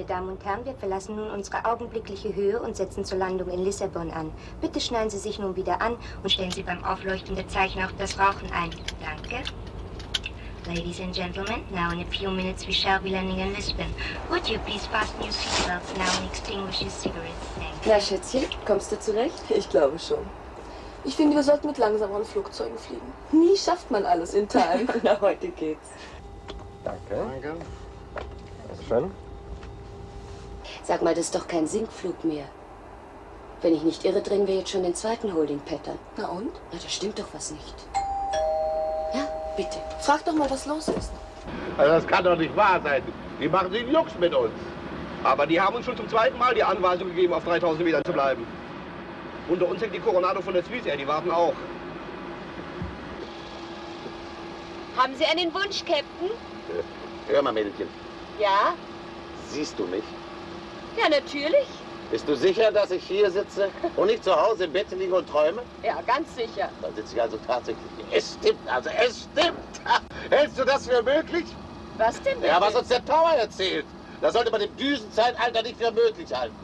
Meine Damen und Herren, wir verlassen nun unsere augenblickliche Höhe und setzen zur Landung in Lissabon an. Bitte schneiden Sie sich nun wieder an und stellen Sie beim Aufleuchten der Zeichen auch das Rauchen ein. Danke. Ladies and gentlemen, now in a few minutes we shall be landing in Lisbon. Would you please fasten your seatbelts now and extinguish your cigarettes? Thank you. Na, Schätzchen, kommst du zurecht? Ich glaube schon. Ich finde, wir sollten mit langsameren Flugzeugen fliegen. Nie schafft man alles in Time. Na, heute geht's. Danke. Danke. Schön. Sag mal, das ist doch kein Sinkflug mehr. Wenn ich nicht irre, drehen wir jetzt schon den zweiten Holding-Pattern. Na und? Na, da stimmt doch was nicht. Ja, bitte. Frag doch mal, was los ist. Also das kann doch nicht wahr sein. Die machen sich einen Jux mit uns. Aber die haben uns schon zum zweiten Mal die Anweisung gegeben, auf 3000 Metern zu bleiben. Unter uns hängt die Coronado von der Swissair, die warten auch. Haben Sie einen Wunsch, Captain? Hör mal, Mädchen, Ja? siehst du mich? Ja, natürlich. Bist du sicher, dass ich hier sitze und nicht zu Hause im Bett liege und träume? Ja, ganz sicher. Dann sitze ich also tatsächlich hier. Es stimmt, also es stimmt. Hältst du das für möglich? Was denn? Ja, bitte? was uns der Tower erzählt. Das sollte man im Düsenzeitalter nicht für möglich halten.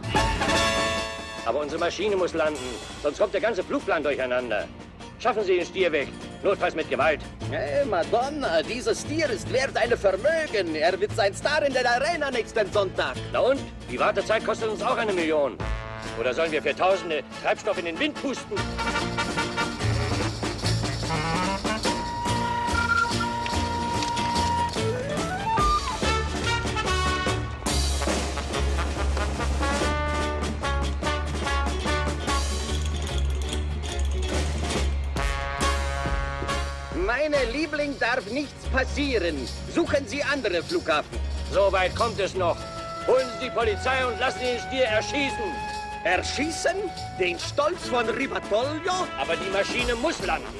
Aber unsere Maschine muss landen, sonst kommt der ganze Flugplan durcheinander. Schaffen Sie den Stier weg, notfalls mit Gewalt. Hey, Madonna, dieser Stier ist wert ein Vermögen. Er wird sein Star in der Arena nächsten Sonntag. Na und? Die Wartezeit kostet uns auch eine Million. Oder sollen wir für Tausende Treibstoff in den Wind pusten? Darf nichts passieren. Suchen Sie andere Flughafen. So weit kommt es noch. Holen Sie die Polizei und lassen den Stier erschießen. Erschießen? Den Stolz von Rivatoglio? Aber die Maschine muss landen.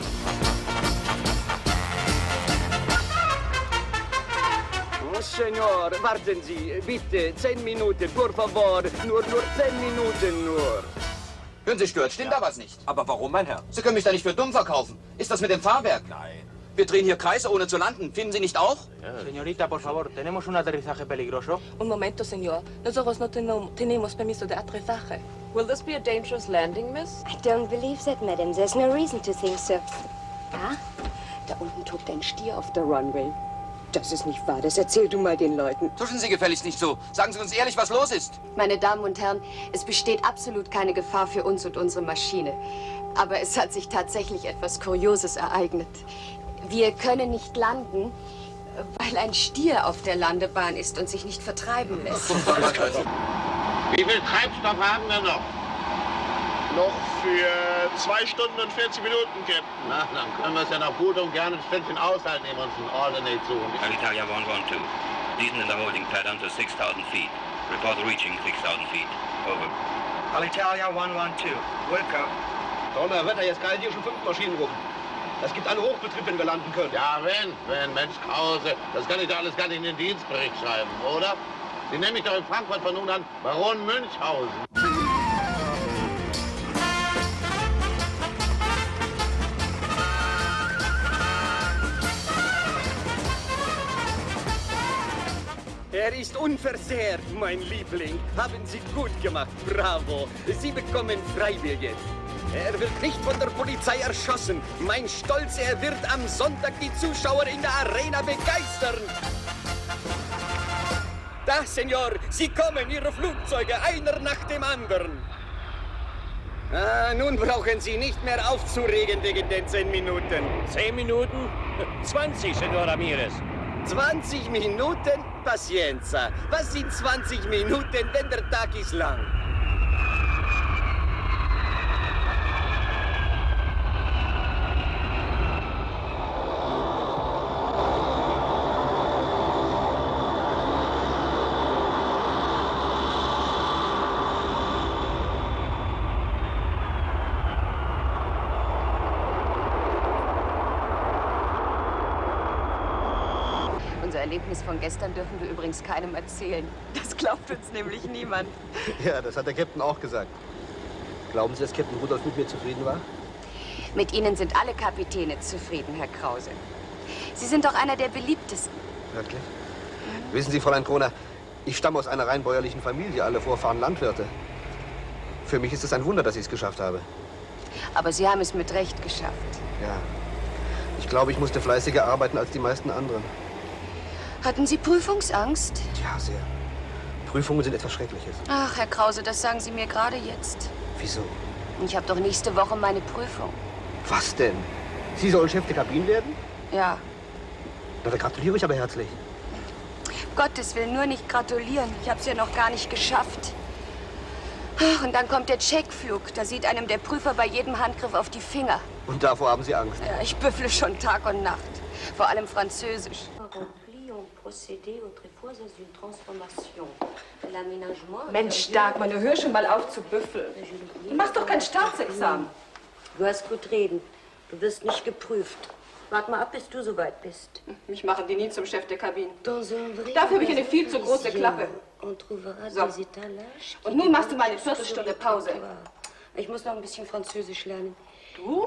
Senor, warten Sie, bitte, zehn Minuten, por favor. Nur, nur zehn Minuten nur. Hören Sie, Stört, stimmt da was nicht? Aber warum, mein Herr? Sie können mich da nicht für dumm verkaufen. Ist das mit dem Fahrwerk? Nein. Wir drehen hier Kreise, ohne zu landen. Finden Sie nicht auch? Señorita, por favor, tenemos un aterrizaje peligroso. Un momento, señor. Nosotros no tenemos, permiso de aterrizaje. Will this be a dangerous landing, miss? I don't believe that, madam. There's no reason to think so. Ja? Da unten tobt ein Stier auf der Runway. Das ist nicht wahr. Das erzähl du mal den Leuten. Tuschen Sie gefälligst nicht so. Sagen Sie uns ehrlich, was los ist. Meine Damen und Herren, es besteht absolut keine Gefahr für uns und unsere Maschine. Aber es hat sich tatsächlich etwas Kurioses ereignet. Wir können nicht landen, weil ein Stier auf der Landebahn ist und sich nicht vertreiben lässt. Wie viel Treibstoff haben wir noch? Noch für zwei Stunden und 40 Minuten, Captain. Na, dann können wir es ja noch gut und gerne ein Stückchen aushalten, ehe wir uns ein Alternate suchen. Alitalia 112. Descend in the holding pattern to 6,000 feet. Report reaching 6,000 feet. Over. Alitalia 112. Wilco. Donner, wird er jetzt geil hier schon fünf Maschinen rufen. Das gibt einen Hochbetrieb, wenn wir landen können. Ja, wenn, wenn, Mensch, Krause. Das kann ich doch alles gar nicht in den Dienstbericht schreiben, oder? Sie nennen mich doch in Frankfurt von nun an Baron Münchhausen. Er ist unversehrt, mein Liebling. Haben Sie gut gemacht, bravo. Sie bekommen Freibillett. Er wird nicht von der Polizei erschossen. Mein Stolz, er wird am Sonntag die Zuschauer in der Arena begeistern. Da, Senor, Sie kommen, Ihre Flugzeuge, einer nach dem anderen. Ah, nun brauchen Sie nicht mehr aufzuregen wegen den zehn Minuten. Zehn Minuten? 20, Senor Ramirez. 20 Minuten? Pazienza. Was sind 20 Minuten, wenn der Tag ist lang? Unser Erlebnis von gestern dürfen wir übrigens keinem erzählen. Das glaubt uns nämlich niemand. Ja, das hat der Captain auch gesagt. Glauben Sie, dass Captain Rudolf mit mir zufrieden war? Mit Ihnen sind alle Kapitäne zufrieden, Herr Krause. Sie sind doch einer der beliebtesten. Wirklich? Wissen Sie, Fräulein Kroner, Ich stamme aus einer rein bäuerlichen Familie, alle Vorfahren Landwirte. Für mich ist es ein Wunder, dass ich es geschafft habe. Aber Sie haben es mit Recht geschafft. Ja. Ich glaube, ich musste fleißiger arbeiten als die meisten anderen. Hatten Sie Prüfungsangst? Ja, sehr. Prüfungen sind etwas Schreckliches. Ach, Herr Krause, das sagen Sie mir gerade jetzt. Wieso? Ich habe doch nächste Woche meine Prüfung. Was denn? Sie sollen Chef der Kabine werden? Ja. Na, da gratuliere ich aber herzlich. Gottes Willen, nur nicht gratulieren. Ich habe es ja noch gar nicht geschafft. Ach, und dann kommt der Checkflug. Da sieht einem der Prüfer bei jedem Handgriff auf die Finger. Und davor haben Sie Angst? Ja, ich büffle schon Tag und Nacht. Vor allem Französisch. Mensch, Dagmar, du hör schon mal auf zu büffeln. Du machst doch kein Staatsexamen. Du hast gut reden. Du wirst nicht geprüft. Wart mal ab, bis du soweit bist. Mich machen die nie zum Chef der Kabine. Dafür habe ich eine viel zu große Klappe. So. Und nun machst du mal eine Viertelstunde Pause. Ich muss noch ein bisschen Französisch lernen. Du?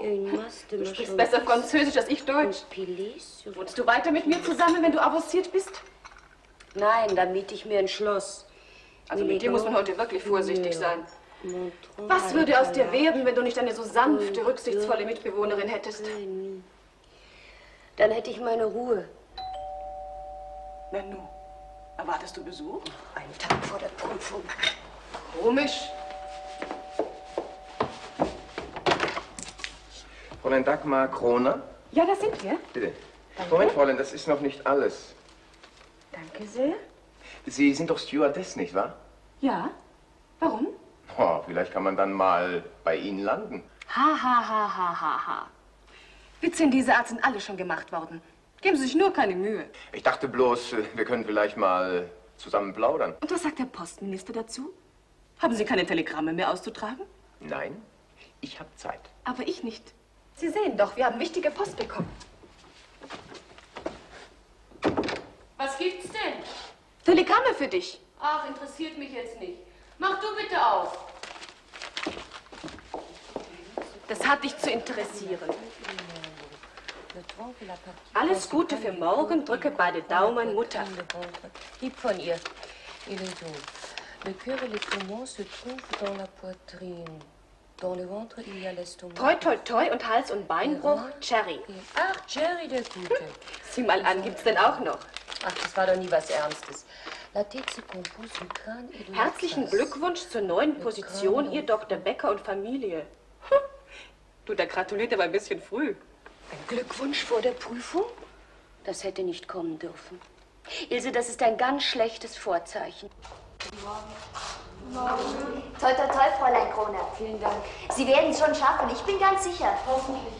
Du sprichst besser Französisch als ich Deutsch. Wohnst du weiter mit mir zusammen, wenn du avanciert bist? Nein, dann miete ich mir ein Schloss. Also mit dir muss man heute wirklich vorsichtig sein. Was würde aus dir werden, wenn du nicht eine so sanfte, rücksichtsvolle Mitbewohnerin hättest? Dann hätte ich meine Ruhe. Na nu, erwartest du Besuch? Einen Tag vor der Prüfung. Komisch. Fräulein Dagmar Kroner? Ja, da sind wir. Bitte. Moment, Fräulein, das ist noch nicht alles. Danke sehr. Sie sind doch Stewardess, nicht wahr? Ja. Warum? Oh, vielleicht kann man dann mal bei Ihnen landen. Ha, ha, ha, ha, ha, ha. Witze in dieser Art sind alle schon gemacht worden. Geben Sie sich nur keine Mühe. Ich dachte bloß, äh, wir können vielleicht mal zusammen plaudern. Und was sagt der Postminister dazu? Haben Sie keine Telegramme mehr auszutragen? Nein, ich habe Zeit. Aber ich nicht. Sie sehen doch, wir haben wichtige Post bekommen. Was gibt's denn? Telegramme für dich. Ach, interessiert mich jetzt nicht. Mach du bitte auf. Das hat dich zu interessieren. Alles Gute für morgen. Drücke beide Daumen, Mutter. Gib von ihr. Il est doux. Le cœur et les poumons se trouvent dans la poitrine. Toi, toi, toi und Hals- und Beinbruch, Cherry. Ach, Jerry, der Gute. Sieh mal an, gibt's denn auch noch? Ach, das war doch nie was Ernstes. Herzlichen. Glückwunsch zur neuen Position, ihr Dr. Becker und Familie. Hm. Du, da gratuliert aber ein bisschen früh. Ein Glückwunsch vor der Prüfung? Das hätte nicht kommen dürfen. Ilse, das ist ein ganz schlechtes Vorzeichen. Toi, toi, toi, Fräulein Kroner. Vielen Dank. Sie werden es schon schaffen, ich bin ganz sicher. Hoffentlich.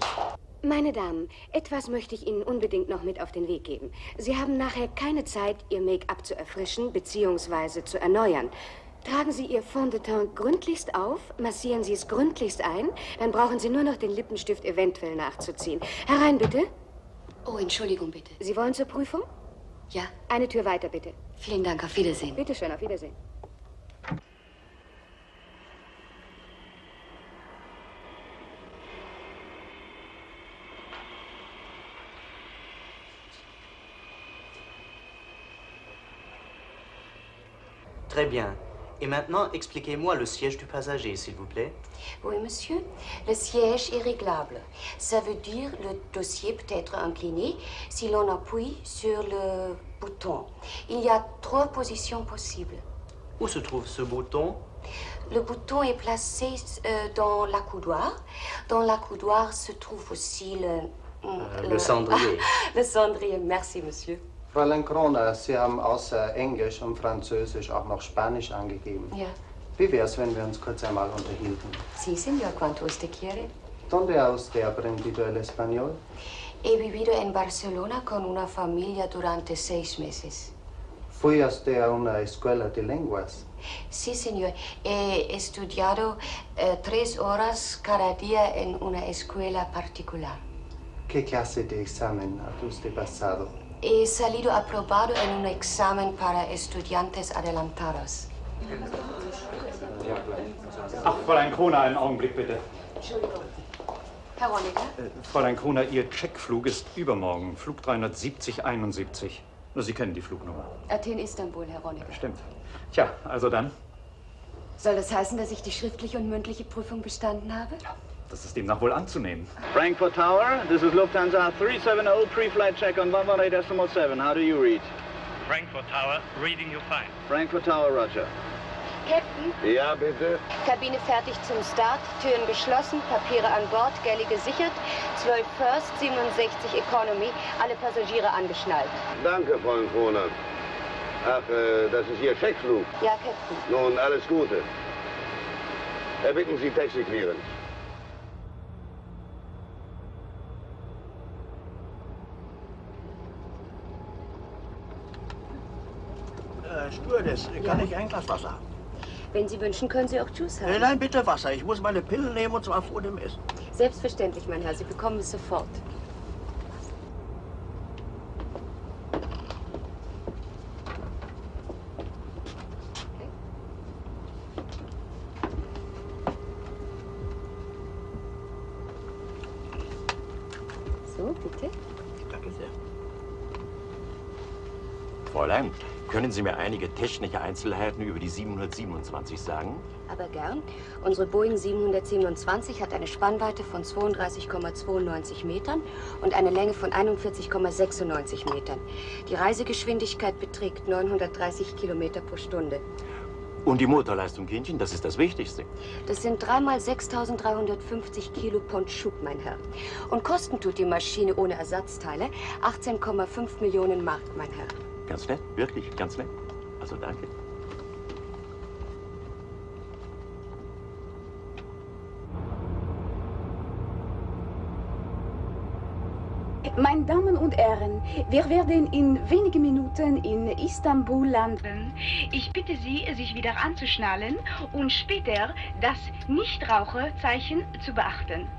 Meine Damen, etwas möchte ich Ihnen unbedingt noch mit auf den Weg geben. Sie haben nachher keine Zeit, Ihr Make-up zu erfrischen bzw. zu erneuern. Tragen Sie Ihr Fond de Teint gründlichst auf, massieren Sie es gründlichst ein, dann brauchen Sie nur noch den Lippenstift eventuell nachzuziehen. Herein, bitte. Oh, Entschuldigung, bitte. Sie wollen zur Prüfung? Ja. Eine Tür weiter, bitte. Vielen Dank, auf Wiedersehen. Bitte schön, auf Wiedersehen. Très bien. Et maintenant, expliquez-moi le siège du passager, s'il vous plaît. Oui, monsieur. Le siège est réglable. Ça veut dire le dossier peut être incliné si l'on appuie sur le bouton. Il y a trois positions possibles. Où se trouve ce bouton? Le bouton est placé euh, dans la coudoir. Dans la coudoir se trouve aussi le... Euh, le cendrier. Le cendrier, merci, monsieur. Fräulein Kroner, Sie haben außer Englisch und Französisch auch noch Spanisch angegeben. Ja. Wie wär's, wenn wir uns kurz einmal unterhielten? Sí, señor. ¿Cuánto usted quiere? ¿Dónde ha usted aprendido el español? He vivido en Barcelona con una familia durante seis meses. ¿Fue usted a una escuela de lenguas? Sí, señor. He estudiado eh, tres horas cada día en una escuela particular. ¿Qué clase de examen ha usted pasado? He salido aprobado en un examen para estudiantes adelantados. Ach, Fräulein Kroner, einen Augenblick bitte. Entschuldigung. Veronika? Äh, Fräulein Kroner, Ihr Checkflug ist übermorgen, Flug 37071. Nur Sie kennen die Flugnummer. Athen-Istanbul, Herr Ronnecker. Stimmt. Tja, also dann. Soll das heißen, dass ich die schriftliche und mündliche Prüfung bestanden habe? Das ist demnach wohl anzunehmen. Frankfurt Tower, this is Lufthansa 370 pre-flight check on 118.7. How do you read? Frankfurt Tower, reading you fine. Frankfurt Tower, Roger. Captain, Ja, bitte. Kabine fertig zum Start, Türen geschlossen, Papiere an Bord, Galley gesichert, 12 First, 67 Economy, alle Passagiere angeschnallt. Danke, Freund Kroner. Ach, äh, das ist Ihr Checkflug. Ja, Captain. Nun, alles Gute. Erbitten Sie Taxi Äh, Stewardess, kann ich ein Glas Wasser haben? Wenn Sie wünschen, können Sie auch Juice haben. Äh, nein, bitte Wasser. Ich muss meine Pillen nehmen und zwar vor dem Essen. Selbstverständlich, mein Herr. Sie bekommen es sofort. So, bitte. Danke sehr. Fräulein, können Sie mir einige technische Einzelheiten über die 727 sagen? Aber gern. Unsere Boeing 727 hat eine Spannweite von 32,92 Metern und eine Länge von 41,96 Metern. Die Reisegeschwindigkeit beträgt 930 Kilometer pro Stunde. Und die Motorleistung, Kindchen, das ist das Wichtigste. Das sind dreimal 6.350 Kilopond Schub, mein Herr. Und kosten tut die Maschine ohne Ersatzteile 18,5 Millionen Mark, mein Herr. Ganz nett, wirklich, ganz nett. Also danke. Meine Damen und Herren, wir werden in wenigen Minuten in Istanbul landen. Ich bitte Sie, sich wieder anzuschnallen und später das Nichtraucherzeichen zu beachten.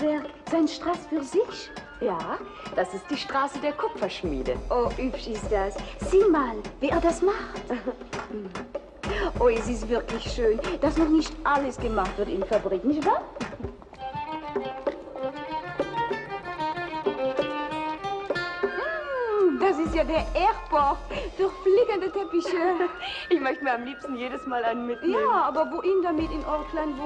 Jeder Handwerk sein Straß für sich? Ja, das ist die Straße der Kupferschmiede. Oh, hübsch ist das. Sieh mal, wie er das macht. Oh, es ist wirklich schön, dass noch nicht alles gemacht wird in der Fabrik, nicht wahr? Hm, Das ist ja der Airport für fliegende Teppiche. Ich möchte mir am liebsten jedes Mal einen mitnehmen. Ja, aber wohin damit in eurer kleinen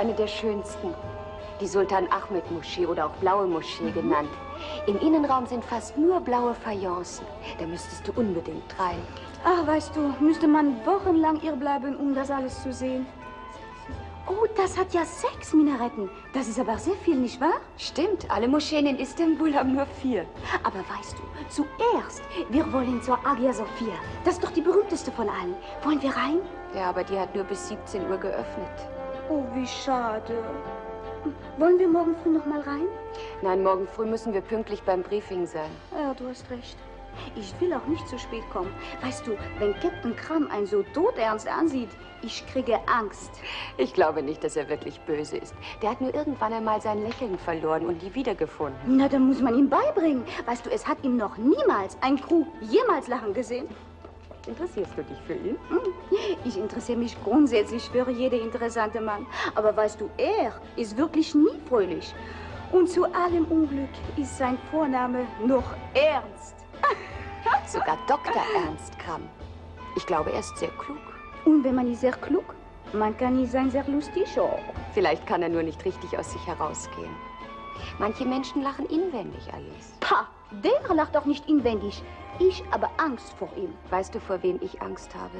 eine der schönsten. Die Sultan Ahmed Moschee oder auch Blaue Moschee genannt. Im Innenraum sind fast nur blaue Fayencen. Da müsstest du unbedingt rein. Ach, weißt du, müsste man wochenlang hier bleiben, um das alles zu sehen. Oh, das hat ja sechs Minaretten. Das ist aber sehr viel, nicht wahr? Stimmt, alle Moscheen in Istanbul haben nur vier. Aber weißt du, zuerst, wir wollen zur Hagia Sophia. Das ist doch die berühmteste von allen. Wollen wir rein? Ja, aber die hat nur bis 17 Uhr geöffnet. Oh, wie schade. Wollen wir morgen früh noch mal rein? Nein, morgen früh müssen wir pünktlich beim Briefing sein. Ja, du hast recht. Ich will auch nicht zu spät kommen. Weißt du, wenn Captain Kram einen so todernst ansieht, ich kriege Angst. Ich glaube nicht, dass er wirklich böse ist. Der hat nur irgendwann einmal sein Lächeln verloren und nie wiedergefunden. Na, dann muss man ihm beibringen. Weißt du, es hat ihm noch niemals ein Crew jemals lachen gesehen. Interessierst du dich für ihn? Hm, Ich interessiere mich grundsätzlich für jeden interessanten Mann. Aber weißt du, er ist wirklich nie fröhlich. Und zu allem Unglück ist sein Vorname noch Ernst. Sogar Dr. Ernst Kram. Ich glaube, er ist sehr klug. Und wenn man ist sehr klug, man kann nicht sein sehr lustig auch. Vielleicht kann er nur nicht richtig aus sich herausgehen. Manche Menschen lachen inwendig, Alice. Pah, der lacht auch nicht inwendig. Ich habe Angst vor ihm. Weißt du, vor wem ich Angst habe?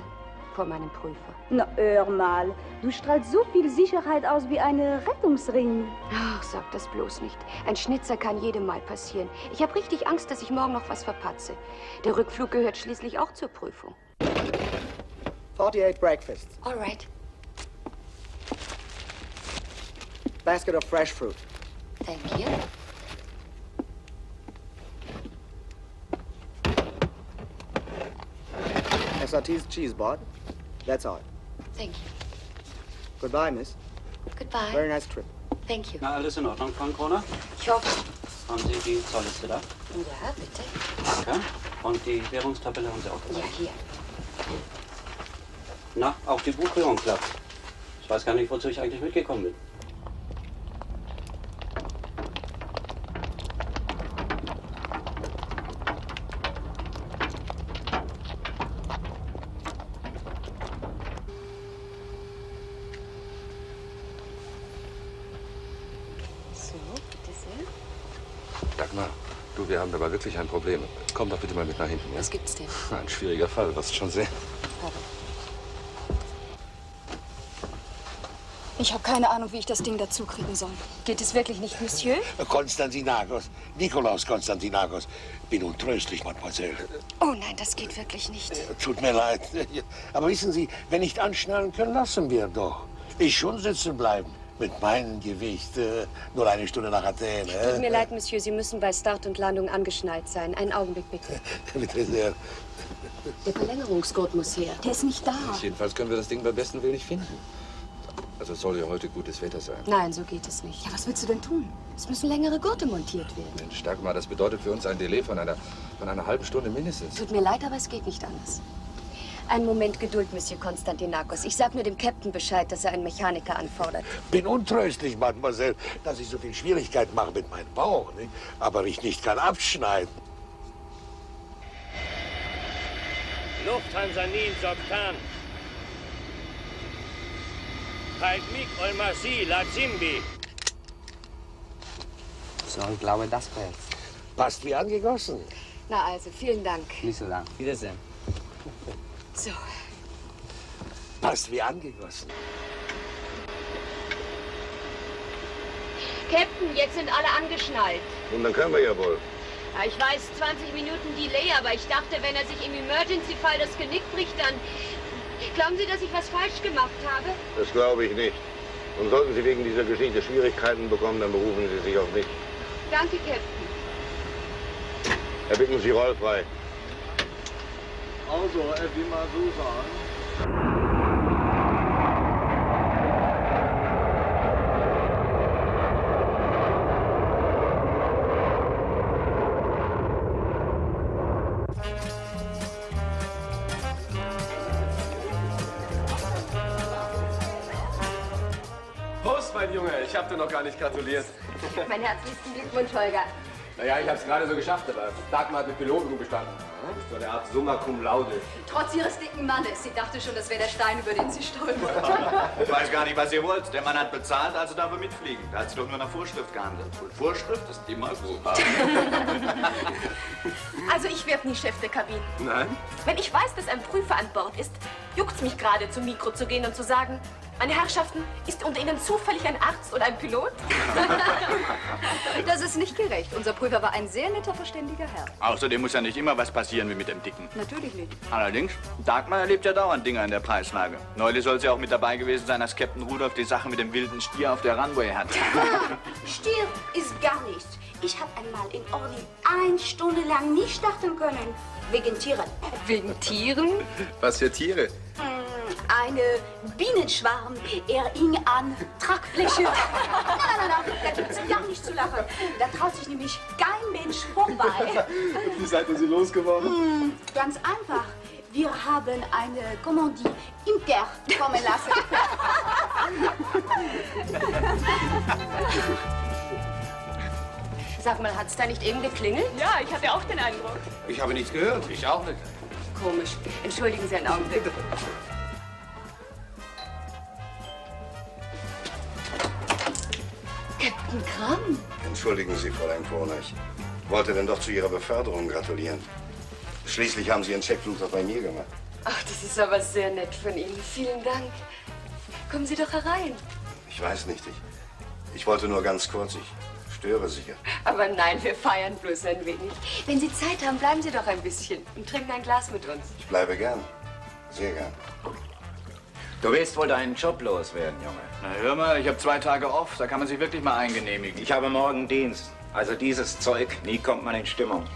Vor meinem Prüfer. Na, hör mal. Du strahlst so viel Sicherheit aus wie eine Rettungsring. Ach, sag das bloß nicht. Ein Schnitzer kann jedem mal passieren. Ich habe richtig Angst, dass ich morgen noch was verpatze. Der Rückflug gehört schließlich auch zur Prüfung. 48 breakfasts. All right. Basket of fresh fruit. Thank you. SRT's cheese board. That's all. Thank you. Goodbye, miss. Goodbye. Very nice trip. Thank you. Na, alles in Ordnung, Frau Kroner? Ich hoffe. Haben Sie die Zollliste da? Ja, bitte. Danke. Und die Währungstabelle haben Sie auch dabei? Ja, hier. Na, auch die Buchführung klappt. Ich weiß gar nicht, wozu ich eigentlich mitgekommen bin. So, bitte sehr. Dagmar, du, wir haben dabei wirklich ein Problem. Komm doch bitte mal mit nach hinten, ja? Was gibt's denn? Ein schwieriger Fall, wirst schon sehen. Ich habe keine Ahnung, wie ich das Ding dazu kriegen soll. Geht es wirklich nicht, Monsieur? Konstantinakos, Nikolaus Konstantinakos. Bin untröstlich, Mademoiselle. Oh nein, das geht wirklich nicht. Tut mir leid. Aber wissen Sie, wenn nicht anschnallen können, lassen wir doch. Ich schon sitzen bleiben. Mit meinem Gewicht. Äh, nur eine Stunde nach Athen. äh? Tut mir leid, Monsieur, Sie müssen bei Start und Landung angeschnallt sein. Einen Augenblick, bitte. Bitte sehr. Der Verlängerungsgurt muss her. Der ist nicht da. Jedenfalls können wir das Ding beim besten Willen nicht finden. Also es soll ja heute gutes Wetter sein. Nein, so geht es nicht. Ja, was willst du denn tun? Es müssen längere Gurte montiert werden. Mensch, Dagmar, das bedeutet für uns ein Delay von einer, von einer halben Stunde mindestens. Tut mir leid, aber es geht nicht anders. Einen Moment Geduld, Monsieur Konstantinakos. Ich sag nur dem Captain Bescheid, dass er einen Mechaniker anfordert. Bin untröstlich, Mademoiselle, dass ich so viel Schwierigkeit mache mit meinem Bauch. Nicht? Aber ich nicht kann abschneiden. Lufthansa Nil Soktan. Kaltmik Olmasi Lazimbi. So, ich glaube, das wär's. Passt wie angegossen. Na also, vielen Dank. Nicht so lang. Wiedersehen. So, Passt wie angegossen. Captain, jetzt sind alle angeschnallt. Und dann können wir ja wohl. Ja, ich weiß, 20 Minuten Delay, aber ich dachte, wenn er sich im Emergency-Fall das Genick bricht, dann... Glauben Sie, dass ich was falsch gemacht habe? Das glaube ich nicht. Und sollten Sie wegen dieser Geschichte Schwierigkeiten bekommen, dann berufen Sie sich auf mich. Danke, Captain. Erbitten Sie rollfrei. Also, wie mal so sagen. Prost, mein Junge. Ich hab dir noch gar nicht gratuliert. mein herzlichsten Glückwunsch, Holger. Naja, ich hab's gerade so geschafft, aber Dagmar hat mit Piloten bestanden. Das ist so eine Art Summa cum laude. Trotz ihres dicken Mannes. Sie dachte schon, das wäre der Stein, über den sie stolpert. Ich weiß gar nicht, was ihr wollt. Der Mann hat bezahlt, also darf er mitfliegen. Da hat sie doch nur nach Vorschrift gehandelt. Und Vorschrift ist immer gut. Also ich werde nie Chef der Kabine. Nein? Wenn ich weiß, dass ein Prüfer an Bord ist, juckt's mich gerade, zum Mikro zu gehen und zu sagen, meine Herrschaften, ist unter Ihnen zufällig ein Arzt oder ein Pilot? Das ist nicht gerecht. Unser Prüfer war ein sehr netter, verständiger Herr. Außerdem muss ja nicht immer was passieren wie mit dem Dicken. Natürlich nicht. Allerdings, Dagmar erlebt ja dauernd Dinge in der Preislage. Neulich soll sie auch mit dabei gewesen sein, als Captain Rudolph die Sache mit dem wilden Stier auf der Runway hat. Stier ist gar nichts. Ich habe einmal in Orly eine Stunde lang nicht starten können. Wegen Tieren. Wegen Tieren? Was für Tiere? Hm, Eine Bienenschwarm. Er hing an Tragfläche. nein, nein, nein, nein, da gibt's gar nicht zu lachen. Da traut sich nämlich kein Mensch vorbei. Wie seid ihr sie losgeworden? Hm, ganz einfach. Wir haben eine Kommandie Imker kommen lassen. Sag mal, hat's da nicht eben geklingelt? Ja, ich hatte auch den Eindruck. Ich habe nichts gehört. Ich auch nicht. Komisch. Entschuldigen Sie einen Augenblick. Entschuldigen Sie, Fräulein Kroner. Ich wollte denn doch zu Ihrer Beförderung gratulieren. Schließlich haben Sie Ihren Checkflug doch bei mir gemacht. Ach, das ist aber sehr nett von Ihnen. Vielen Dank. Kommen Sie doch herein. Ich weiß nicht, ich, ich wollte nur ganz kurz. Ich störe sicher. Aber nein, wir feiern bloß ein wenig. Wenn Sie Zeit haben, bleiben Sie doch ein bisschen und trinken ein Glas mit uns. Ich bleibe gern. Sehr gern. Du willst wohl deinen Job loswerden, Junge. Na hör mal, ich habe zwei Tage off, da kann man sich wirklich mal eingenehmigen. Ich habe morgen Dienst. Also dieses Zeug, nie kommt man in Stimmung.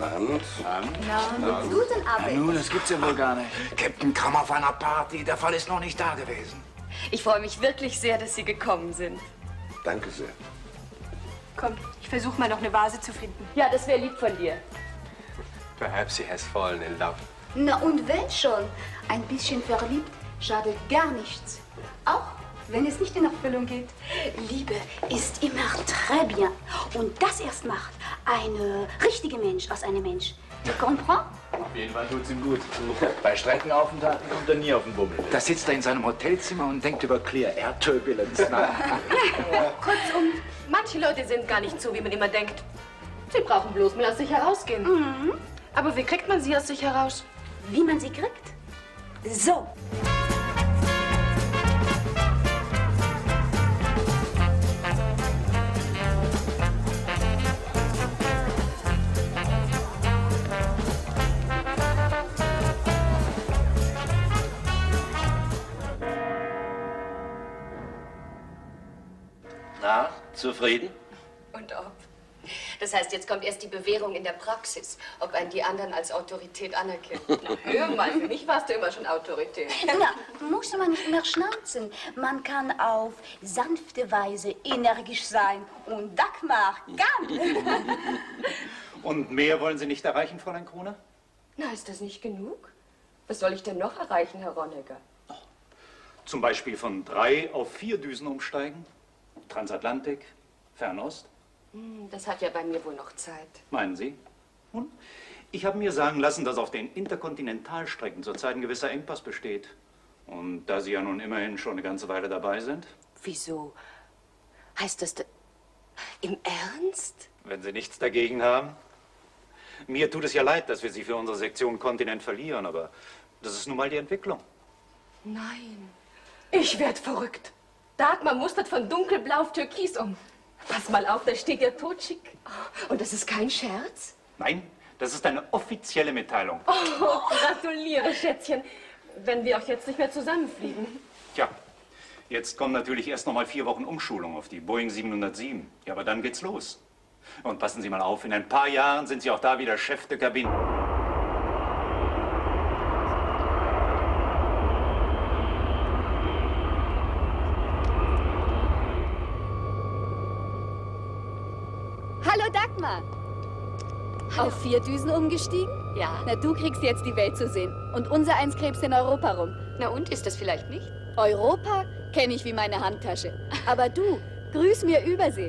Abend. Na, guten Na Abend. nun, das gibt's ja wohl gar nicht. Captain Kram auf einer Party, der Fall ist noch nicht da gewesen. Ich freue mich wirklich sehr, dass Sie gekommen sind. Danke sehr. Komm, ich versuche mal noch eine Vase zu finden. Ja, das wäre lieb von dir. Perhaps he has fallen in love. Na und wenn schon, ein bisschen verliebt schadet gar nichts. Auch wenn es nicht in Erfüllung geht. Liebe ist immer très bien. Und das erst macht ein richtiger Mensch aus einem Mensch. Tu comprends? Auf jeden Fall tut's ihm gut. Bei Streckenaufenthalten kommt er nie auf den Bummel. Da sitzt er in seinem Hotelzimmer und denkt über Clear Air Turbulence nach. Kurzum, manche Leute sind gar nicht so, wie man immer denkt. Sie brauchen bloß mal aus sich herausgehen. Mhm. Aber wie kriegt man sie aus sich heraus? Wie man sie kriegt? So. Zufrieden? Und ob. Das heißt, jetzt kommt erst die Bewährung in der Praxis, ob einen die anderen als Autorität anerkennen. Na, hör mal, für mich warst du immer schon Autorität. Na, muss man nicht mehr schnauzen. Man kann auf sanfte Weise energisch sein. Und Dagmar kann. Und mehr wollen Sie nicht erreichen, Fräulein Krone? Na, ist das nicht genug? Was soll ich denn noch erreichen, Herr Ronnecker? Zum Beispiel von drei auf vier Düsen umsteigen? Transatlantik, Fernost? Hm, Das hat ja bei mir wohl noch Zeit. Meinen Sie? Nun, ich habe mir sagen lassen, dass auf den Interkontinentalstrecken zurzeit ein gewisser Engpass besteht. Und da Sie ja nun immerhin schon eine ganze Weile dabei sind, Wieso? Heißt das... da- Im Ernst? wenn Sie nichts dagegen haben. Mir tut es ja leid, dass wir Sie für unsere Sektion Kontinent verlieren, aber das ist nun mal die Entwicklung. Nein. Ich werd verrückt. Dagmar mustert von dunkelblau auf türkis um. Pass mal auf, da steht ja totschick. Und das ist kein Scherz? Nein, das ist eine offizielle Mitteilung. Oh, gratuliere, Schätzchen. Wenn wir auch jetzt nicht mehr zusammenfliegen. Tja, jetzt kommen natürlich erst noch mal vier Wochen Umschulung auf die Boeing 707. Ja, aber dann geht's los. Und passen Sie mal auf, in ein paar Jahren sind Sie auch da wieder Chef der Kabine. Hallo Dagmar. Auf vier Düsen umgestiegen? Ja. Na, du kriegst jetzt die Welt zu sehen. Und unser eins krebst in Europa rum. Na und, ist das vielleicht nicht? Europa kenne ich wie meine Handtasche. Aber du, grüß mir Übersee.